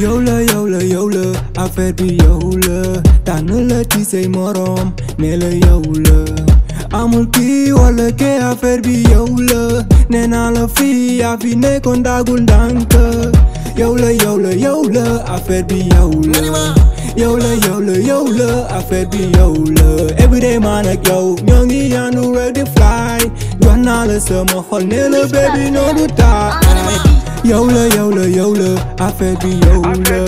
Iolă, iolă, iolă, afer biolă Tanulă ci să-i morom, nelă iolă Amul chiolă, che afer biolă Nenală fia, vine con da guldancă fii yaa fi nekkoon daagul ndànk yow la yow la yow la affaire bi yow la yow la yow la yow la affaire bi yow la everyday man ak yow ñoo ngi yaanu ready fly jox naa la sama xol ne la baby noonu taa yow la yow la yow la affaire bi yow la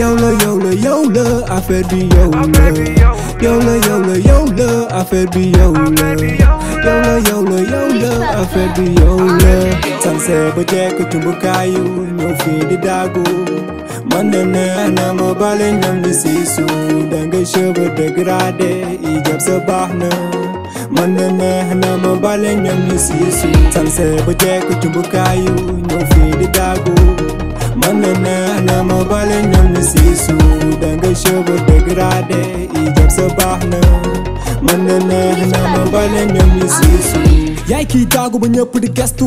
yow la yow la yow la affaire bi yow la yow la yow la yow la affaire bi yow la yow la yow la yow la affaire bi yow la sanse ba jekk cumbukaayu ñëw fii di daagu man de neex na ñam li siisu danga cheveux dégradé ijab sa baax na man de neex na ma bale ñam li siisu sanse ba jekk cumbukaayu ñëw fii di daagu man de neex na ñam li siisu danga cheveux dégradé ijab sa baax na man de neex yaay kii taagu ba ñëpp di gestu.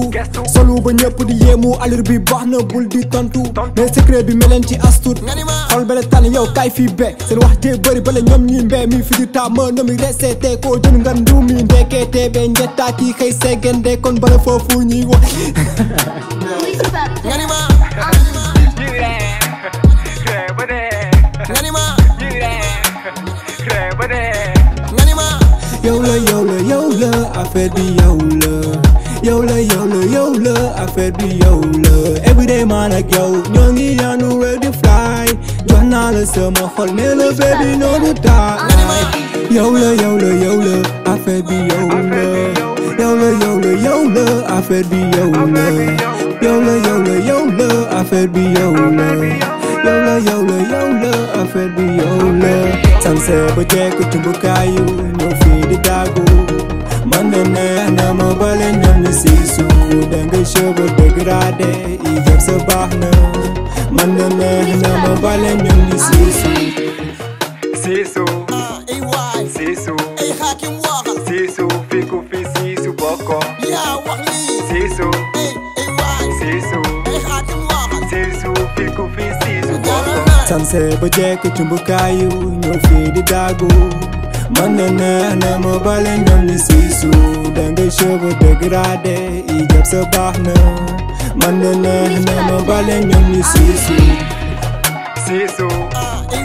Solu ba ñëpp di yéemu. Allure bi baax na bul di tontu. Mais secret bi meleen ci astut xol bele tànn yow kaay fii be. Seen wax jee bëri bale ñoom ñi mbee mi fi di taa ma na mi resete ko jën nga ndu mi ndekete be. Njetta kii xëy segende kon bala foofu ñuy wax. Yow la yow la yow la affaire bi yow la yow la yow la yow la everyday man ak yow ñoo ngi yaanu ready fly jox naa la sama xol ne la baby noonu taa yow la yow la yow la affaire bi yow la yow la yow la yow la affaire bi yow la yow la yow la yow la affaire bi yow la yow la ጀብ ስባህ ነው ማንነህ ነው መባለኝ ሲሱ ሲሱ ሲሱ ሲሱ ፊኩ ፊ ሲሱ ቦኮ ሲሱ ሲሱ ሲሱ ፊኩ ፊ ሲሱ ቦኮ sanse bojek chumbukayu nyofidi dagu. Manene na mobile nyoni sisu denge shobo degrade ijab sabahna baax na man de neex na ma bale ñam li siisu siisu ay